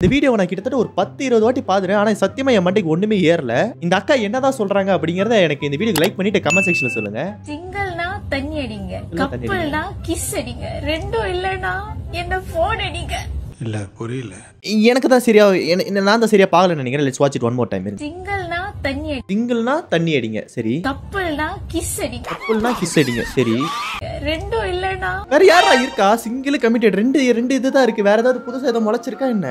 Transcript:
இந்த வீடியோ நான் கிட்டத்தட்ட ஒரு பத்து இருபது வாட்டி பாத்துறேன் ஆனா சத்தியமா என் மண்டைக்கு ஒண்ணுமே ஏறல. இந்த அக்கா என்னதான் சொல்றாங்க அப்படிங்கறத எனக்கு இந்த வீடியோ லைக் பண்ணிட்டு கமெண்ட் செக்ஷன்ல சொல்லுங்க. சிங்கிள்னா தண்ணி அடிங்க. கப்பல்னா கிஸ் அடிங்க. ரெண்டும் இல்லனா என்ன போன் அடிங்க. இல்ல புரியல. எனக்கு தான் சரியா என்ன- நான் தான் சரியா பார்க்கல நினைக்கிறேன். Let's watch it one more time சிங்கிள்னா தண்ணி அடி சிங்கிள்னா தண்ணி அடிங்க. சரி. கப்பல்னா கிஸ் அடிங்க. கப்பல்னா கிஸ் அடிங்க. சரி. ரெண்டும் இல்லனா வேற யாரா இருக்கா? சிங்கிள் கமிட்டட் ரெண்டு ரெண்டு இதுதான் இருக்கு. வேற ஏதாவது புதுசா ஏதாவது முளைச்சிருக்கா என்ன?